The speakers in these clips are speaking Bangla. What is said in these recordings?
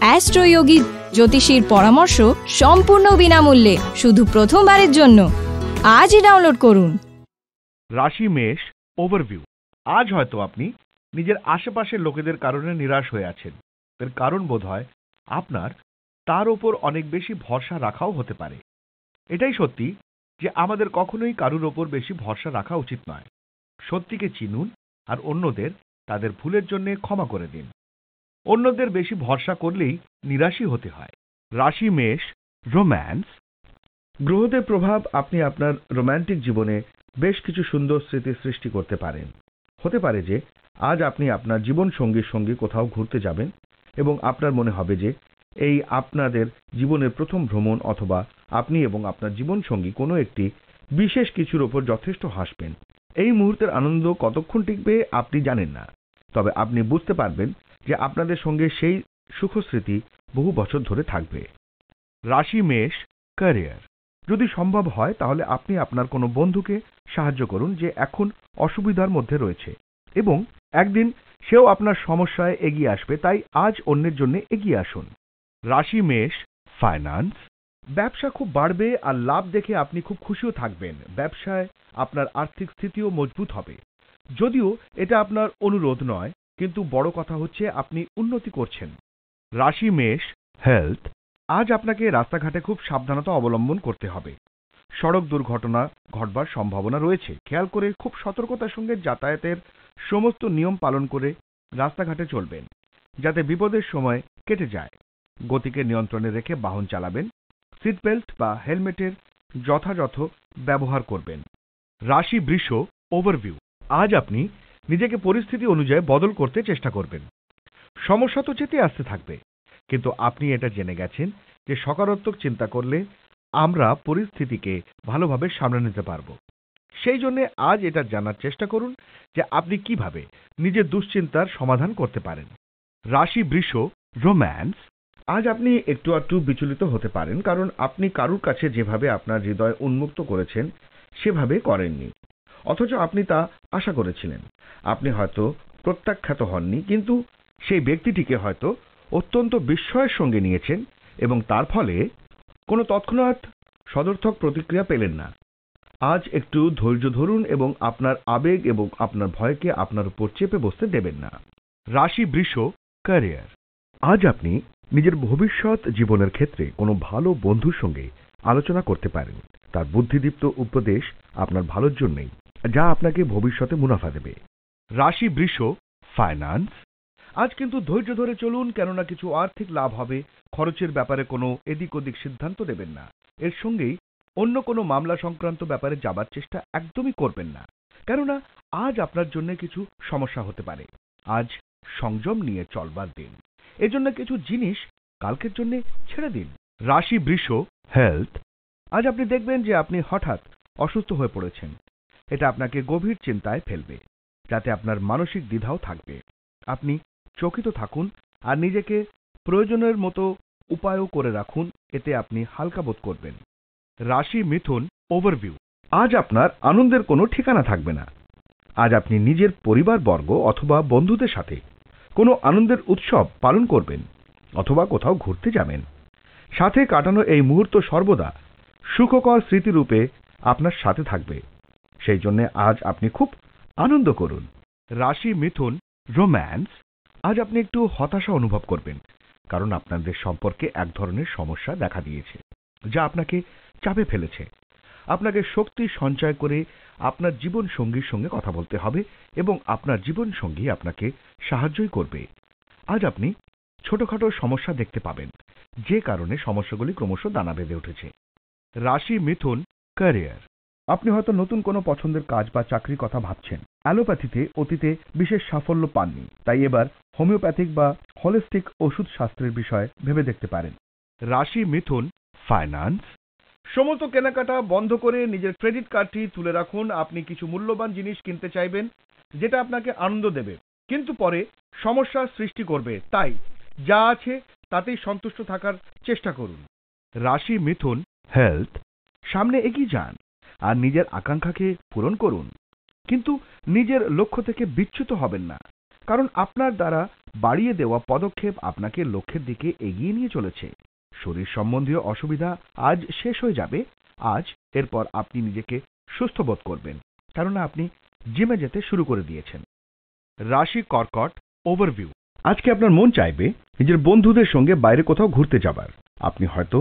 অ্যাস্ট্রোয়োগী জ্যোতিষীর পরামর্শ সম্পূর্ণ বিনামূল্যে, শুধু প্রথমবারের জন্য। আজই ডাউনলোড করুন। রাশি মেষ ওভারভিউ আজ হয়তো আপনি নিজের আশেপাশের লোকেদের কারণে নিরাশ হয়ে আছেন। এর কারণ বোধ হয় আপনার তার ওপর অনেক বেশি ভরসা রাখাও হতে পারে। এটাই সত্যি যে আমাদের কখনোই কারুর ওপর বেশি ভরসা রাখা উচিত নয়। সত্যিকে চিনুন আর অন্যদের তাদের ভুলের জন্য ক্ষমা করে দিন। অন্যদের বেশি ভরসা করলেই নিরাশই হতে হয়। রাশি, মেষ, রোম্যান্স। গ্রহদের প্রভাব আপনি আপনার রোম্যান্টিক জীবনে বেশ কিছু সুন্দর স্মৃতি সৃষ্টি করতে পারেন। হতে পারে যে আজ আপনি আপনার জীবন সঙ্গীর সঙ্গে কোথাও ঘুরতে যাবেন এবং আপনার মনে হবে যে এই আপনাদের জীবনের প্রথম ভ্রমণ অথবা আপনি এবং আপনার জীবন সঙ্গী কোনো একটি বিশেষ কিছুর ওপর যথেষ্ট হাসবেন। এই মুহূর্তের আনন্দ কতক্ষণ টিকবে আপনি জানেন না। তবে আপনি বুঝতে পারবেন যে আপনাদের সঙ্গে সেই সুখস্মৃতি বহু বছর ধরে থাকবে। রাশি মেষ ক্যারিয়ার যদি সম্ভব হয়, তাহলে আপনি আপনার কোনো বন্ধুকে সাহায্য করুন যে এখন অসুবিধার মধ্যে রয়েছে এবং একদিন সেও আপনার সমস্যায় এগিয়ে আসবে, তাই আজ অন্যের জন্য এগিয়ে আসুন। রাশি মেষ ফাইন্যান্স ব্যবসা খুব বাড়বে আর লাভ দেখে আপনি খুব খুশিও থাকবেন। ব্যবসায় আপনার আর্থিক স্থিতিও মজবুত হবে। যদিও এটা আপনার অনুরোধ নয় কিন্তু বড় কথা হচ্ছে আপনি উন্নতি করছেন। রাশি, মেষ, হেলথ, আজ আপনাকে রাস্তাঘাটে খুব সাবধানতা অবলম্বন করতে হবে। সড়ক দুর্ঘটনা ঘটবার সম্ভাবনা রয়েছে। খেয়াল করে খুব সতর্কতার সঙ্গে যাতায়াতের সমস্ত নিয়ম পালন করে রাস্তাঘাটে চলবেন, যাতে বিপদের সময় কেটে যায়। গতিকে নিয়ন্ত্রণে রেখে বাহন চালাবেন সিট বেল্ট বা হেলমেটের যথাযথ ব্যবহার করবেন। রাশি, বৃষ, ওভারভিউ। আজ আপনি নিজেকে পরিস্থিতি অনুযায়ী বদল করতে চেষ্টা করবেন। সমস্যা তো যেতে আসতে থাকবে, কিন্তু আপনি এটা জেনে গেছেন যে সকারাত্মক চিন্তা করলে আমরা পরিস্থিতিকে ভালোভাবে সামলে নিতে পারব। সেই জন্য আজ এটা জানার চেষ্টা করুন যে আপনি কীভাবে নিজের দুশ্চিন্তার সমাধান করতে পারেন। রাশি, বৃষ, রোম্যান্স, আজ আপনি একটু একটু বিচলিত হতে পারেন, কারণ আপনি কারুর কাছে যেভাবে আপনার হৃদয় উন্মুক্ত করেছেন, সেভাবে করেননি। অথচ আপনি তা আশা করেছিলেন। আপনি হয়তো প্রত্যাখ্যাত হননি, কিন্তু সেই ব্যক্তিটিকে হয়তো অত্যন্ত বিস্ময়ের সঙ্গে নিয়েছেন এবং তার ফলে কোনো তৎক্ষণাৎ সদর্থক প্রতিক্রিয়া পেলেন না। আজ একটু ধৈর্য ধরুন এবং আপনার আবেগ এবং আপনার ভয়কে আপনার উপর চেপে বসতে দেবেন না। রাশি বৃষ ক্যারিয়ার। আজ আপনি নিজের ভবিষ্যৎ জীবনের ক্ষেত্রে কোনো ভালো বন্ধুর সঙ্গে আলোচনা করতে পারেন। তার বুদ্ধিদীপ্ত উপদেশ আপনার ভালোর জন্যই। যা আপনাকে ভবিষ্যতে মুনাফা দেবে। রাশি বৃষ ফাইন্যান্স আজ কিন্তু ধৈর্য ধরে চলুন, কেননা কিছু আর্থিক লাভ হবে। খরচের ব্যাপারে কোনো এদিক ওদিক সিদ্ধান্ত নেবেন না। এর সঙ্গেই অন্য কোনো মামলা সংক্রান্ত ব্যাপারে যাবার চেষ্টা একদমই করবেন না। কেননা, আজ আপনার জন্য কিছু সমস্যা হতে পারে। আজ সংযম নিয়ে চলবার দিন। এজন্য কিছু জিনিস কালকের জন্য ছেড়ে দিন। রাশি বৃষ হেলথ আজ আপনি দেখবেন যে আপনি হঠাৎ অসুস্থ হয়ে পড়েছেন। এটা আপনাকে গভীর চিন্তায় ফেলবে, যাতে আপনার মানসিক দ্বিধাও থাকবে। আপনি চকিত থাকুন আর নিজেকে প্রয়োজনের মতো উপায়ও করে রাখুন, এতে আপনি হালকা বোধ করবেন। রাশি মিথুন ওভারভিউ আজ আপনার আনন্দের কোনো ঠিকানা থাকবে না। আজ আপনি নিজের পরিবারবর্গ অথবা বন্ধুদের সাথে কোনো আনন্দের উৎসব পালন করবেন অথবা কোথাও ঘুরতে যাবেন। সাথে কাটানো এই মুহূর্ত সর্বদা সুখকর স্মৃতিরূপে আপনার সাথে থাকবে। সেই জন্য আজ আপনি খুব আনন্দ করুন। রাশি, মিথুন, রোম্যান্স, আজ আপনি একটু হতাশা অনুভব করবেন, কারণ আপনাদের সম্পর্কে এক ধরনের সমস্যা দেখা দিয়েছে, যা আপনাকে চাপে ফেলেছে। আপনাকে শক্তি সঞ্চয় করে আপনার জীবন সঙ্গীর সঙ্গে কথা বলতে হবে এবং আপনার জীবন সঙ্গী আপনাকে সাহায্যই করবে। আজ আপনি ছোটখাটো সমস্যা দেখতে পাবেন, যে কারণে সমস্যাগুলি ক্রমশ দানা বেঁধে উঠেছে। রাশি, মিথুন, ক্যারিয়ার। আপনি হয়তো নতুন কোনো পছন্দের কাজ বা চাকরির কথা ভাবছেন। অ্যালোপ্যাথিতে অতীতে বিশেষ সাফল্য পাননি। তাই এবার হোমিওপ্যাথিক বা হলিস্টিক ওষুধ শাস্ত্রের বিষয়ে ভেবে দেখতে পারেন। রাশি মিথুন, ফাইন্যান্স? সমস্ত কেনাকাটা বন্ধ করে নিজের ক্রেডিট কার্ডটি তুলে রাখুন। আপনি কিছু মূল্যবান জিনিস কিনতে চাইবেন, যেটা আপনাকে আনন্দ দেবে। কিন্তু পরে সমস্যার সৃষ্টি করবে। তাই যা আছে তাতেই সন্তুষ্ট থাকার চেষ্টা করুন। রাশি মিথুন, হেলথ? সামনে এগিয়ে যান। আর নিজের আকাঙ্ক্ষাকে পূরণ করুন। কিন্তু নিজের লক্ষ্য থেকে বিচ্যুত হবেন না, কারণ আপনার দ্বারা বাড়িয়ে দেওয়া পদক্ষেপ আপনাকে লক্ষ্যের দিকে এগিয়ে নিয়ে চলেছে। শরীর সম্বন্ধীয় অসুবিধা আজ শেষ হয়ে যাবে, আজ এরপর আপনি নিজেকে সুস্থ বোধ করবেন, কেননা আপনি জিমে যেতে শুরু করে দিয়েছেন। রাশি কর্কট ওভারভিউ। আজকে আপনার মন চাইবে নিজের বন্ধুদের সঙ্গে বাইরে কোথাও ঘুরতে যাবার। আপনি হয়তো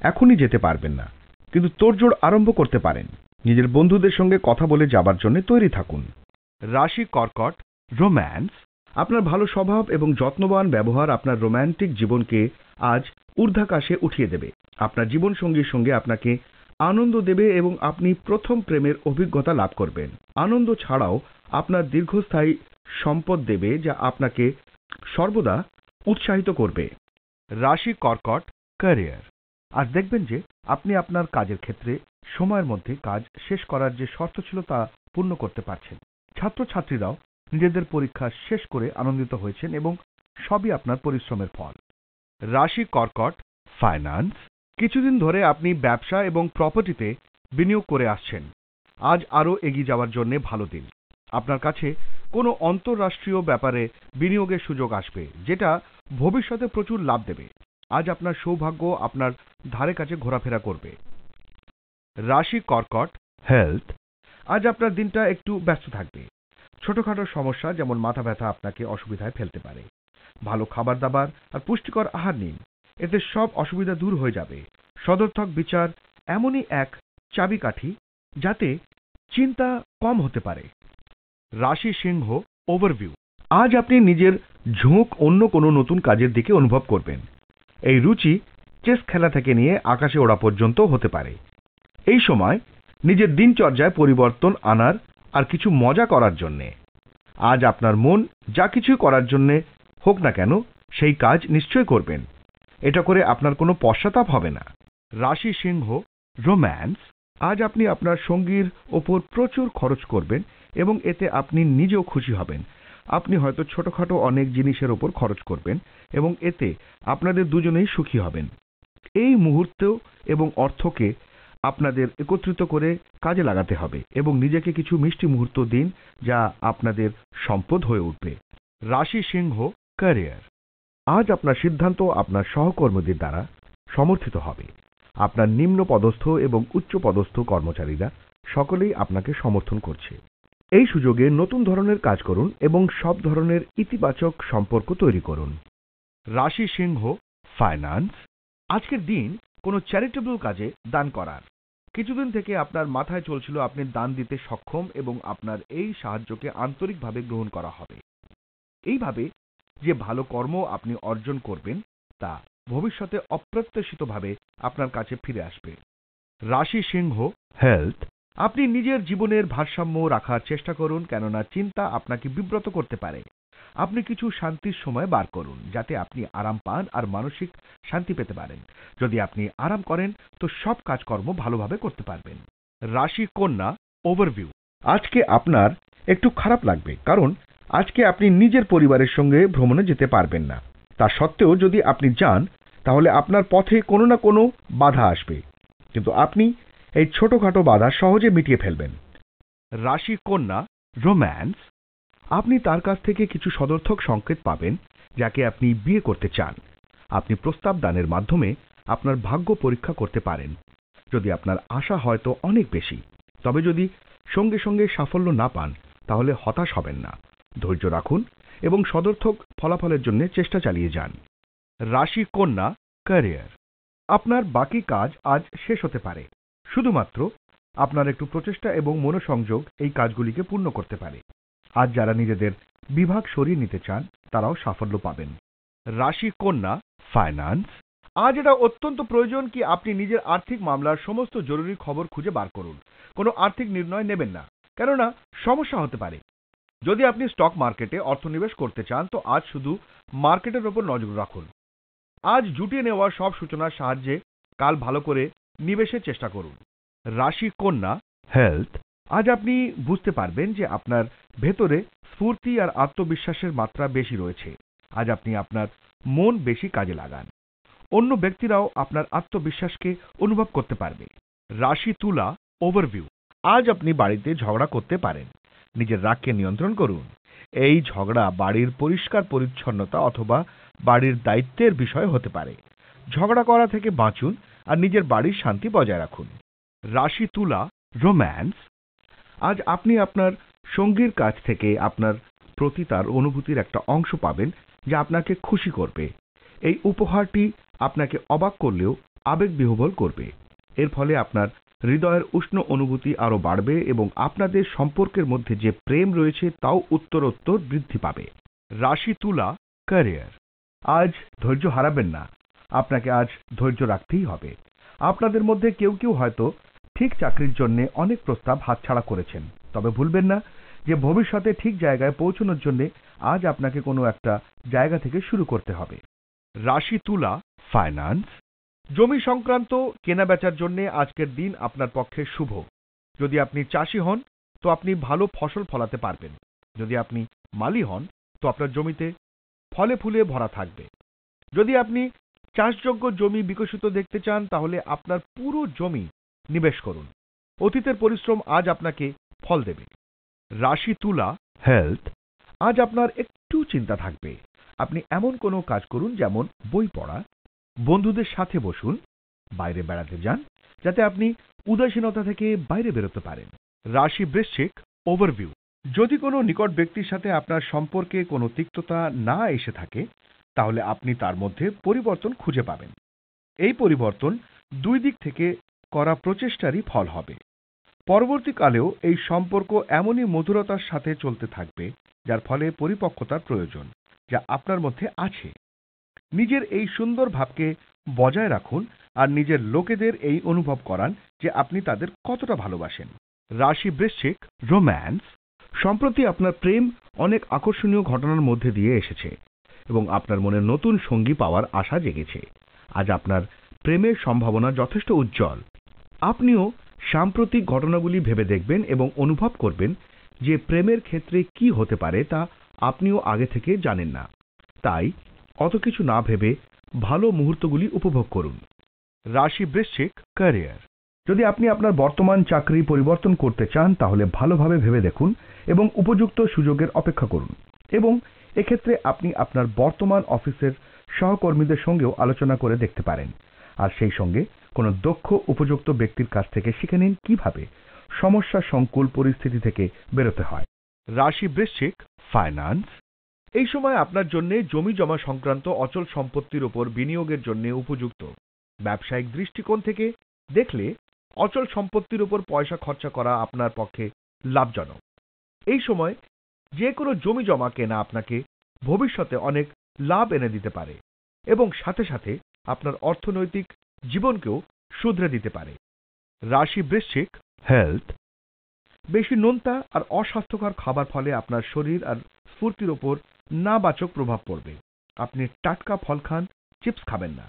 এখনই যেতে পারবেন না। কিন্তু তোড়জোড় আরম্ভ করতে পারেন। নিজের বন্ধুদের সঙ্গে কথা বলে যাবার জন্য তৈরি থাকুন। রাশি কর্কট, রোম্যান্স, আপনার ভালো স্বভাব এবং যত্নবান ব্যবহার আপনার রোম্যান্টিক জীবনকে আজ ঊর্ধ্বাকাশে উঠিয়ে দেবে। আপনার জীবন সঙ্গীর সঙ্গে আপনাকে আনন্দ দেবে এবং আপনি প্রথম প্রেমের অভিজ্ঞতা লাভ করবেন। আনন্দ ছাড়াও আপনার দীর্ঘস্থায়ী সম্পদ দেবে যা আপনাকে সর্বদা উৎসাহিত করবে। রাশি কর্কট, ক্যারিয়ার। আজ দেখবেন যে আপনি আপনার কাজের ক্ষেত্রে সময়ের মধ্যে কাজ শেষ করার যে শর্ত ছিল তা পূর্ণ করতে পারছেন। ছাত্রছাত্রীরাও নিজেদের পরীক্ষা শেষ করে আনন্দিত হয়েছেন এবং সবই আপনার পরিশ্রমের ফল। রাশি কর্কট, ফাইন্যান্স, কিছুদিন ধরে আপনি ব্যবসা এবং প্রপার্টিতে বিনিয়োগ করে আসছেন। আজ আরও এগিয়ে যাওয়ার জন্য ভালো দিন। আপনার কাছে কোনো অন্তররাষ্ট্রীয় ব্যাপারে বিনিয়োগের সুযোগ আসবে, যেটা ভবিষ্যতে প্রচুর লাভ দেবে। আজ আপনার সৌভাগ্য আপনার ধারে কাছে ঘোরাফেরা করবে। রাশি কর্কট হেলথ, আজ আপনার দিনটা একটু ব্যস্ত থাকবে। ছোটখাটো সমস্যা যেমন মাথা ব্যথা আপনাকে অসুবিধায় ফেলতে পারে। ভালো খাবার দাবার আর পুষ্টিকর আহার নিন। এতে সব অসুবিধা দূর হয়ে যাবে। সদর্থক বিচার এমনই এক চাবিকাঠি যাতে চিন্তা কম হতে পারে। রাশি সিংহ ওভারভিউ আজ আপনি নিজের ঝোঁক অন্য কোনো নতুন কাজের দিকে অনুভব করবেন। এই রুচি চেস খেলা থেকে নিয়ে আকাশে ওড়া পর্যন্ত হতে পারে। এই সময় নিজের দিনচর্যায় পরিবর্তন আনার আর কিছু মজা করার জন্যে। আজ আপনার মন যা কিছু করার জন্যে হোক না কেন, সেই কাজ নিশ্চয় করবেন। এটা করে আপনার কোনো পশ্চাতাপ হবে না। রাশি সিংহ, রোম্যান্স, আজ আপনি আপনার সঙ্গীর ওপর প্রচুর খরচ করবেন এবং এতে আপনি নিজেও খুশি হবেন। আপনি হয়তো ছোটখাটো অনেক জিনিসের ওপর খরচ করবেন এবং এতে আপনাদের দুজনেই সুখী হবেন। এই মুহূর্ত এবং অর্থকে আপনাদের একত্রিত করে কাজে লাগাতে হবে এবং নিজেকে কিছু মিষ্টি মুহূর্ত দিন যা আপনাদের সম্পদ হয়ে উঠবে। রাশি সিংহ, ক্যারিয়ার। আজ আপনার সিদ্ধান্ত আপনার সহকর্মীদের দ্বারা সমর্থিত হবে। আপনার নিম্ন পদস্থ এবং উচ্চ পদস্থ কর্মচারীরা সকলেই আপনাকে সমর্থন করছে। এই সুযোগে নতুন ধরনের কাজ করুন এবং সব ধরনের ইতিবাচক সম্পর্ক তৈরি করুন। রাশি সিংহ ফাইন্যান্স আজকের দিন কোনো চ্যারিটেবল কাজে দান করার। কিছুদিন থেকে আপনার মাথায় চলছিল আপনি দান দিতে সক্ষম এবং আপনার এই সাহায্যকে আন্তরিকভাবে গ্রহণ করা হবে। এইভাবে যে ভালো কর্ম আপনি অর্জন করবেন, তা ভবিষ্যতে অপ্রত্যাশিতভাবে আপনার কাছে ফিরে আসবে। রাশি সিংহ হেলথ আপনি নিজের জীবনের ভারসাম্য রাখার চেষ্টা করুন, কেননা চিন্তা আপনাকে বিব্রত করতে পারে। আপনি কিছু শান্তির সময় বার করুন, যাতে আপনি আরাম পান আর মানসিক শান্তি পেতে পারেন। যদি আপনি আরাম করেন, তো সব কাজকর্ম ভালোভাবে করতে পারবেন। রাশি কন্যা ওভারভিউ আজকে আপনার একটু খারাপ লাগবে, কারণ আজকে আপনি নিজের পরিবারের সঙ্গে ভ্রমণে যেতে পারবেন না। তা সত্ত্বেও যদি আপনি যান, তাহলে আপনার পথে কোনো না কোনো বাধা আসবে। কিন্তু আপনি এই ছোটখাটো বাধা সহজে মিটিয়ে ফেলবেন। রাশি কন্যা, রোম্যান্স, আপনি তার কাছ থেকে কিছু সদর্থক সংকেত পাবেন, যাকে আপনি বিয়ে করতে চান। আপনি প্রস্তাব দানের মাধ্যমে আপনার ভাগ্য পরীক্ষা করতে পারেন। যদি আপনার আশা হয়তো অনেক বেশি। তবে যদি সঙ্গে সঙ্গে সাফল্য না পান, তাহলে হতাশ হবেন না। ধৈর্য রাখুন এবং সদর্থক ফলাফলের জন্য চেষ্টা চালিয়ে যান। রাশি কন্যা, ক্যারিয়ার। আপনার বাকি কাজ আজ শেষ হতে পারে। শুধুমাত্র আপনার একটু প্রচেষ্টা এবং মনোসংযোগ এই কাজগুলিকে পূর্ণ করতে পারে। আজ যারা নিজেদের বিভাগ সরিয়ে নিতে চান, তারাও সাফল্য পাবেন। রাশি কন্যা ফাইন্যান্স। আজ এটা অত্যন্ত প্রয়োজন কি আপনি নিজের আর্থিক মামলার সমস্ত জরুরি খবর খুঁজে বার করুন। কোনো আর্থিক নির্ণয় নেবেন না। কেননা, সমস্যা হতে পারে। যদি আপনি স্টক মার্কেটে অর্থনিবেশ করতে চান, তো আজ শুধু মার্কেটের ওপর নজর রাখুন। আজ জুটিয়ে নেওয়া সব সূচনার সাহায্যে কাল ভালো করে নিবেশের চেষ্টা করুন। রাশি কন্যা হেলথ আজ আপনি বুঝতে পারবেন যে আপনার ভেতরে স্ফূর্তি আর আত্মবিশ্বাসের মাত্রা বেশি রয়েছে। আজ আপনি আপনার মন বেশি কাজে লাগান। অন্য ব্যক্তিরাও আপনার আত্মবিশ্বাসকে অনুভব করতে পারবে। রাশি তুলা ওভারভিউ আজ আপনি বাড়িতে ঝগড়া করতে পারেন। নিজের রাগকে নিয়ন্ত্রণ করুন। এই ঝগড়া বাড়ির পরিষ্কার পরিচ্ছন্নতা অথবা বাড়ির দায়িত্বের বিষয় হতে পারে। ঝগড়া করা থেকে বাঁচুন আর নিজের বাড়ির শান্তি বজায় রাখুন। রাশি তুলা রোম্যান্স আজ আপনি আপনার সঙ্গীর কাছ থেকে আপনার প্রতি তার অনুভূতির একটা অংশ পাবেন যা আপনাকে খুশি করবে। এই উপহারটি আপনাকে অবাক করলেও আবেগ বিহবল করবে। এর ফলে আপনার হৃদয়ের উষ্ণ অনুভূতি আরও বাড়বে এবং আপনাদের সম্পর্কের মধ্যে যে প্রেম রয়েছে তাও উত্তরোত্তর বৃদ্ধি পাবে। রাশি তুলা ক্যারিয়ার আজ ধৈর্য হারাবেন না। আপনাকে আজ ধৈর্য রাখতেই হবে। আপনাদের মধ্যে কেউ কেউ হয়তো ঠিক চাকরির জন্য অনেক প্রস্তাব হাতছাড়া করেছেন। তবে ভুলবেন না যে ভবিষ্যতে ঠিক জায়গায় পৌঁছানোর জন্য আজ আপনাকে কোনো একটা জায়গা থেকে শুরু করতে হবে। রাশি তুলা ফাইন্যান্স জমি সংক্রান্ত কেনাবেচার জন্য আজকের দিন আপনার পক্ষে শুভ। যদি আপনি চাষি হন, তো আপনি ভালো ফসল ফলাতে পারবেন। যদি আপনি মালি হন, তো আপনার জমিতে ফলে ফুলে ভরা থাকবে। যদি আপনি চাষযোগ্য জমি বিকশিত দেখতে চান, তাহলে আপনার পুরো জমি নিবেশ করুন। অতীতের পরিশ্রম আজ আপনাকে ফল দেবে। রাশি তুলা, হেলথ, আজ আপনার একটু চিন্তা থাকবে। আপনি এমন কোনো কাজ করুন, যেমন বই পড়া। বন্ধুদের সাথে বসুন, বাইরে বেড়াতে যান, যাতে আপনি উদাসীনতা থেকে বাইরে বেরোতে পারেন। রাশি বৃশ্চিক ওভারভিউ যদি কোনো নিকট ব্যক্তির সাথে আপনার সম্পর্কে কোনো তিক্ততা না এসে থাকে তাহলে আপনি তার মধ্যে পরিবর্তন খুঁজে পাবেন। এই পরিবর্তন দুই দিক থেকে করা প্রচেষ্টারই ফল হবে। পরবর্তীকালেও এই সম্পর্ক এমনই মধুরতার সাথে চলতে থাকবে, যার ফলে পরিপক্কতার প্রয়োজন, যা আপনার মধ্যে আছে। নিজের এই সুন্দর ভাবকে বজায় রাখুন আর নিজের লোকেদের এই অনুভব করান যে আপনি তাদের কতটা ভালোবাসেন। রাশি বৃশ্চিক রোম্যান্স, সম্প্রতি আপনার প্রেম অনেক আকর্ষণীয় ঘটনার মধ্যে দিয়ে এসেছে। এবং আপনার মনে নতুন সঙ্গী পাওয়ার আশা জেগেছে। আজ আপনার প্রেমের সম্ভাবনা যথেষ্ট উজ্জ্বল। আপনিও সাম্প্রতিক ঘটনাগুলি ভেবে দেখবেন এবং অনুভব করবেন যে প্রেমের ক্ষেত্রে কি হতে পারে তা আপনিও আগে থেকে জানেন না। তাই অত কিছু না ভেবে ভালো মুহূর্তগুলি উপভোগ করুন। রাশি বৃশ্চিক ক্যারিয়ার। যদি আপনি আপনার বর্তমান চাকরি পরিবর্তন করতে চান, তাহলে ভালোভাবে ভেবে দেখুন এবং উপযুক্ত সুযোগের অপেক্ষা করুন এবং এক্ষেত্রে আপনি আপনার বর্তমান অফিসের সহকর্মীদের সঙ্গেও আলোচনা করে দেখতে পারেন। আর সেই সঙ্গে কোনো দক্ষ, উপযুক্ত ব্যক্তির কাছ থেকে শিখে নিন কীভাবে সমস্যা সংকুল পরিস্থিতি থেকে বেরোতে হয়। রাশি বৃশ্চিক ফাইন্যান্স এই সময় আপনার জন্য জমি জমা সংক্রান্ত অচল সম্পত্তির উপর বিনিয়োগের জন্য উপযুক্ত। ব্যবসায়িক দৃষ্টিকোণ থেকে দেখলে অচল সম্পত্তির উপর পয়সা খরচা করা আপনার পক্ষে লাভজনক। এই সময় যে কোনো জমি জমা কেনা আপনাকে ভবিষ্যতে অনেক লাভ এনে দিতে পারে এবং সাথে সাথে আপনার অর্থনৈতিক জীবনকেও শুধরে দিতে পারে। রাশি বৃশ্চিক হেলথ বেশি নোনতা আর অস্বাস্থ্যকর খাবার ফলে আপনার শরীর আর স্ফূর্তির ওপর নাবাচক প্রভাব পড়বে। আপনি টাটকা ফল খান, চিপস খাবেন না।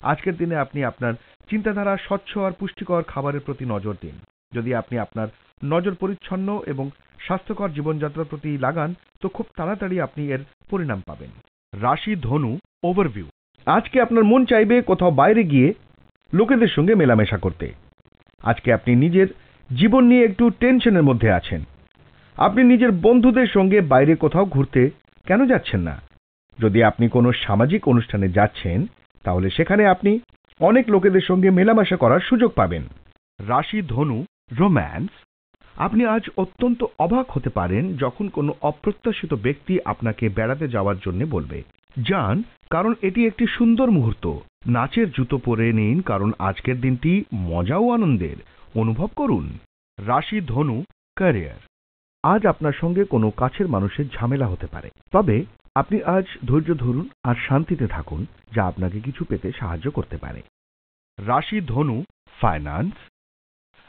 আজকের দিনে আপনি আপনার চিন্তাধারা স্বচ্ছ আর পুষ্টিকর খাবারের প্রতি নজর দিন। যদি আপনি আপনার নজর পরিচ্ছন্ন এবং স্বাস্থ্যকর জীবনযাত্রার প্রতি লাগান, তো খুব তাড়াতাড়ি আপনি এর পরিণাম পাবেন। রাশি ধনু ওভারভিউ আজকে আপনার মন চাইবে কোথাও বাইরে গিয়ে লোকেদের সঙ্গে মেলামেশা করতে। আজকে আপনি নিজের জীবন নিয়ে একটু টেনশনের মধ্যে আছেন। আপনি নিজের বন্ধুদের সঙ্গে বাইরে কোথাও ঘুরতে কেন যাচ্ছেন না? যদি আপনি কোনো সামাজিক অনুষ্ঠানে যাচ্ছেন, তাহলে সেখানে আপনি অনেক লোকেদের সঙ্গে মেলামেশা করার সুযোগ পাবেন। রাশি ধনু রোম্যান্স আপনি আজ অত্যন্ত অবাক হতে পারেন যখন কোনো অপ্রত্যাশিত ব্যক্তি আপনাকে বেড়াতে যাওয়ার জন্য বলবে, যান, কারণ এটি একটি সুন্দর মুহূর্ত। নাচের জুতো পরে নিন, কারণ আজকের দিনটি মজা ও আনন্দের। অনুভব করুন। রাশি ধনু, ক্যারিয়ার। আজ আপনার সঙ্গে কোনো কাছের মানুষের ঝামেলা হতে পারে। তবে আপনি আজ ধৈর্য ধরুন আর শান্তিতে থাকুন, যা আপনাকে কিছু পেতে সাহায্য করতে পারে। রাশি ধনু, ফাইন্যান্স।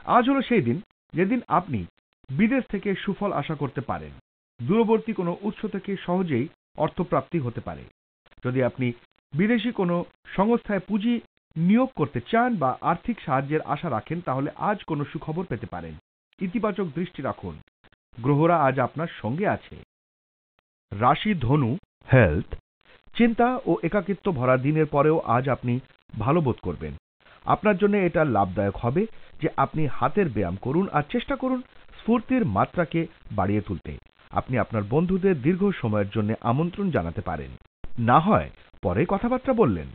আজ হলো সেই দিন যেদিন আপনি বিদেশ থেকে সুফল আশা করতে পারেন, দূরবর্তী কোনো উৎস থেকে সহজেই অর্থপ্রাপ্তি হতে পারে। যদি আপনি বিদেশি কোনো সংস্থায় পুঁজি নিয়োগ করতে চান বা আর্থিক সাহায্যের আশা রাখেন, তাহলে আজ কোনো সুখবর পেতে পারেন। ইতিবাচক দৃষ্টি রাখুন। গ্রহরা আজ আপনার সঙ্গে আছে। রাশি ধনু, হেলথ, চিন্তা ও একাকিত্ব ভরা দিনের পরেও আজ আপনি ভালো বোধ করবেন। আপনার জন্য এটা লাভদায়ক হবে যে আপনি হাতের ব্যায়াম করুন আর চেষ্টা করুন স্ফূর্তির মাত্রাকে বাড়িয়ে তুলতে। আপনি আপনার বন্ধুদের দীর্ঘ সময়ের জন্য আমন্ত্রণ জানাতে পারেন। না হয় পরে কথাবার্তা বললেন।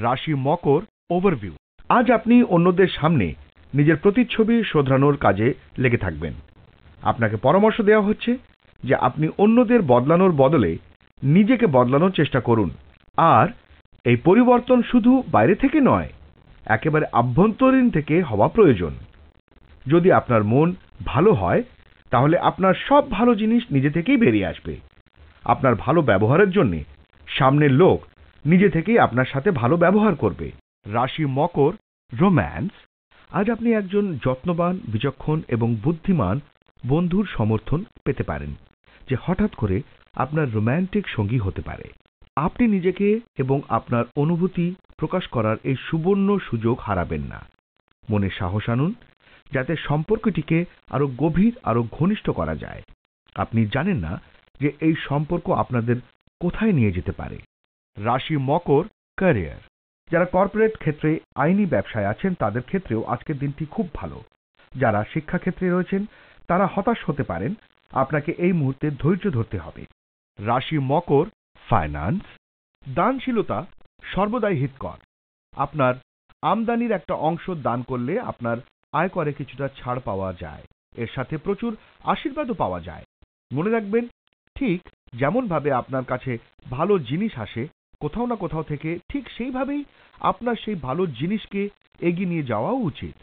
রাশি মকর ওভারভিউ। আজ আপনি অন্যদের সামনে নিজের প্রতিচ্ছবি শোধরানোর কাজে লেগে থাকবেন। আপনাকে পরামর্শ দেওয়া হচ্ছে যে আপনি অন্যদের বদলানোর বদলে নিজেকে বদলানোর চেষ্টা করুন। আর এই পরিবর্তন শুধু বাইরে থেকে নয় একেবারে আভ্যন্তরীণ থেকে হওয়া প্রয়োজন। যদি আপনার মন ভালো হয়, তাহলে আপনার সব ভালো জিনিস নিজে থেকেই বেরিয়ে আসবে। আপনার ভালো ব্যবহারের জন্য সামনের লোক নিজে থেকেই আপনার সাথে ভালো ব্যবহার করবে। রাশি মকর, রোম্যান্স। আজ আপনি একজন যত্নবান, বিচক্ষণ এবং বুদ্ধিমান বন্ধুর সমর্থন পেতে পারেন, যে হঠাৎ করে আপনার রোম্যান্টিক সঙ্গী হতে পারে। আপনি নিজেকে এবং আপনার অনুভূতি প্রকাশ করার এই সুবর্ণ সুযোগ হারাবেন না। মনে সাহস আনুন, যাতে সম্পর্কটিকে আরও গভীর, আরও ঘনিষ্ঠ করা যায়। আপনি জানেন না যে এই সম্পর্ক আপনাদের কোথায় নিয়ে যেতে পারে। রাশি মকর, ক্যারিয়ার। যারা কর্পোরেট ক্ষেত্রে আইনি ব্যবসায় আছেন, তাদের ক্ষেত্রেও আজকের দিনটি খুব ভালো। যারা শিক্ষাক্ষেত্রে রয়েছেন, তারা হতাশ হতে পারেন। আপনাকে এই মুহূর্তে ধৈর্য ধরতে হবে। রাশি মকর ফাইন্যান্স দানশীলতা সর্বদাই হিতকর। আপনার আমদানির একটা অংশ দান করলে আপনার আয়করে কিছুটা ছাড় পাওয়া যায়। এর সাথে প্রচুর আশীর্বাদও পাওয়া যায়। মনে রাখবেন, ঠিক যেমনভাবে আপনার কাছে ভালো জিনিস আসে, কোথাও না কোথাও থেকে ঠিক সেইভাবেই আপনার সেই ভালো জিনিসকে এগিয়ে নিয়ে যাওয়াও উচিত।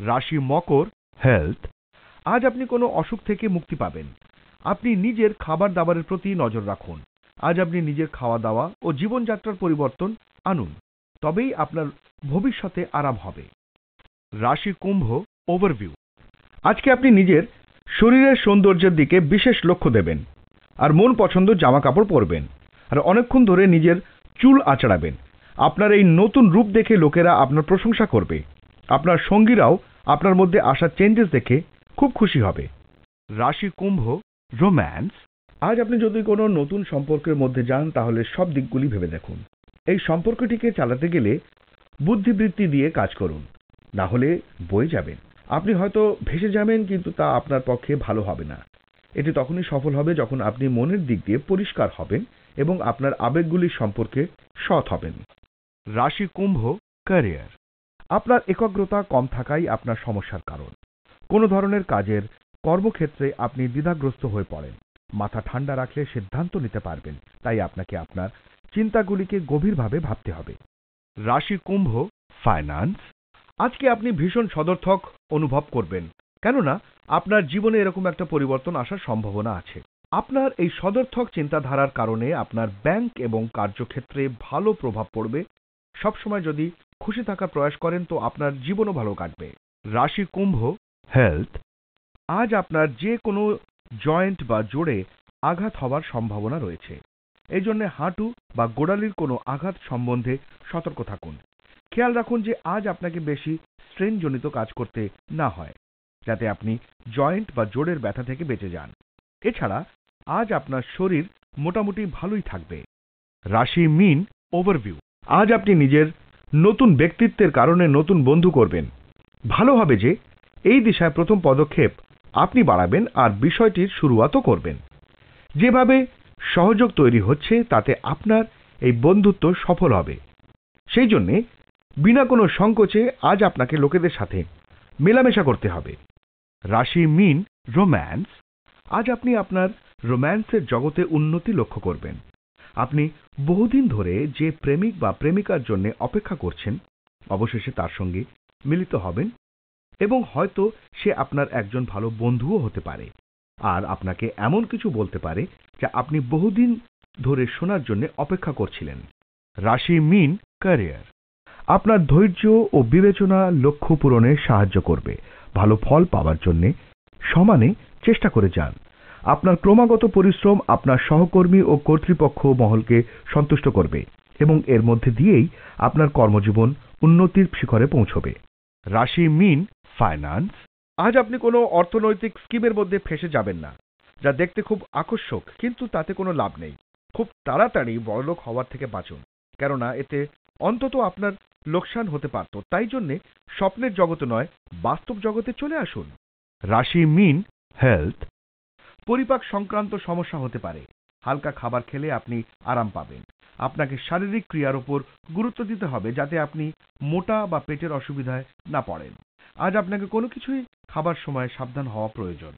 রাশি মকর হেলথ আজ আপনি কোনো অসুখ থেকে মুক্তি পাবেন। আপনি নিজের খাবার দাবারের প্রতি নজর রাখুন। আজ আপনি নিজের খাওয়া দাওয়া ও জীবনযাত্রার পরিবর্তন আনুন, তবেই আপনার ভবিষ্যতে আরাম হবে। রাশি কুম্ভ ওভারভিউ আজকে আপনি নিজের শরীরের সৌন্দর্যের দিকে বিশেষ লক্ষ্য দেবেন আর মন পছন্দ জামা কাপড় পরবেন আর অনেকক্ষণ ধরে নিজের চুল আচড়াবেন। আপনার এই নতুন রূপ দেখে লোকেরা আপনার প্রশংসা করবে। আপনার সঙ্গীরাও আপনার মধ্যে আসা চেঞ্জেস দেখে খুব খুশি হবে। রাশি কুম্ভ রোম্যান্স আজ আপনি যদি কোনো নতুন সম্পর্কের মধ্যে যান, তাহলে সব দিকগুলি ভেবে দেখুন। এই সম্পর্কটিকে চালাতে গেলে বুদ্ধিবৃত্তি দিয়ে কাজ করুন। না হলে বয়ে যাবেন। আপনি হয়তো ভেসে যাবেন, কিন্তু তা আপনার পক্ষে ভালো হবে না। এটি তখনই সফল হবে যখন আপনি মনের দিক দিয়ে পরিষ্কার হবেন এবং আপনার আবেগগুলির সম্পর্কে সৎ হবেন। রাশি কুম্ভ, ক্যারিয়ার। আপনার একাগ্রতা কম থাকাই আপনার সমস্যার কারণ। কোনো ধরনের কাজের কর্মক্ষেত্রে আপনি দ্বিধাগ্রস্ত হয়ে পড়েন। মাথা ঠান্ডা রাখলে সিদ্ধান্ত নিতে পারবেন। তাই আপনাকে আপনার চিন্তাগুলিকে গভীরভাবে ভাবতে হবে। রাশি কুম্ভ ফাইন্যান্স আজকে আপনি ভীষণ সদর্থক অনুভব করবেন, কেননা আপনার জীবনে এরকম একটা পরিবর্তন আসার সম্ভাবনা আছে। আপনার এই সদর্থক চিন্তাধারার কারণে আপনার ব্যাংক এবং কার্যক্ষেত্রে ভালো প্রভাব পড়বে। সবসময় যদি খুশি থাকার প্রয়াস করেন, তো আপনার জীবনও ভালো কাটবে। রাশি কুম্ভ হেলথ আজ আপনার যে কোনো জয়েন্ট বা জোড়ে আঘাত হওয়ার সম্ভাবনা রয়েছে। এই জন্য হাঁটু বা গোড়ালির কোনো আঘাত সম্বন্ধে সতর্ক থাকুন। খেয়াল রাখুন যে আজ আপনাকে বেশি স্ট্রেনজনিত কাজ করতে না হয়, যাতে আপনি জয়েন্ট বা জোড়ের ব্যথা থেকে বেঁচে যান। এছাড়া আজ আপনার শরীর মোটামুটি ভালোই থাকবে। রাশি মিন ওভারভিউ। আজ আপনি নিজের নতুন ব্যক্তিত্বের কারণে নতুন বন্ধু করবেন। ভালো হবে যে এই দিশায় প্রথম পদক্ষেপ আপনি বাড়াবেন আর বিষয়টির শুরুয়াতও করবেন। যেভাবে সহযোগ তৈরি হচ্ছে, তাতে আপনার এই বন্ধুত্ব সফল হবে। সেই জন্যে বিনা কোনো সংকোচে আজ আপনাকে লোকেদের সাথে মেলামেশা করতে হবে। রাশি মিন রোম্যান্স। আজ আপনি আপনার রোম্যান্সের জগতে উন্নতি লক্ষ্য করবেন। আপনি বহুদিন ধরে যে প্রেমিক বা প্রেমিকার জন্য অপেক্ষা করছেন, অবশেষে তার সঙ্গে মিলিত হবেন। এবং হয়তো সে আপনার একজন ভালো বন্ধুও হতে পারে। আর আপনাকে এমন কিছু বলতে পারে যা আপনি বহুদিন ধরে শোনার জন্য অপেক্ষা করছিলেন। রাশি মিন ক্যারিয়ার। আপনার ধৈর্য ও বিবেচনা লক্ষ্য পূরণে সাহায্য করবে। ভালো ফল পাওয়ার জন্য সমানে চেষ্টা করে যান। আপনার ক্রমাগত পরিশ্রম আপনার সহকর্মী ও কর্তৃপক্ষ মহলকে সন্তুষ্ট করবে এবং এর মধ্যে দিয়েই আপনার কর্মজীবন উন্নতির শিখরে পৌঁছবে। রাশি মিন ফাইন্যান্স আজ আপনি কোনো অর্থনৈতিক স্কিমের মধ্যে ফেসে যাবেন না যা দেখতে খুব আকর্ষক কিন্তু তাতে কোনো লাভ নেই। খুব তাড়াতাড়ি বড়লোক হওয়ার থেকে বাঁচুন কেননা এতে অন্তত আপনার লোকসান হতে পারত। তাই জন্যে স্বপ্নের জগতে নয় বাস্তব জগতে চলে আসুন। রাশি মিন হেলথ পরিপাক সংক্রান্ত সমস্যা হতে পারে। হালকা খাবার খেলে আপনি আরাম পাবেন। আপনাকে শারীরিক ক্রিয়ার উপর গুরুত্ব দিতে হবে যাতে আপনি মোটা বা পেটের অসুবিধায় না পড়েন। আজ আপনাকে কোনো কিছুই খাবার সময় সাবধান হওয়া প্রয়োজন।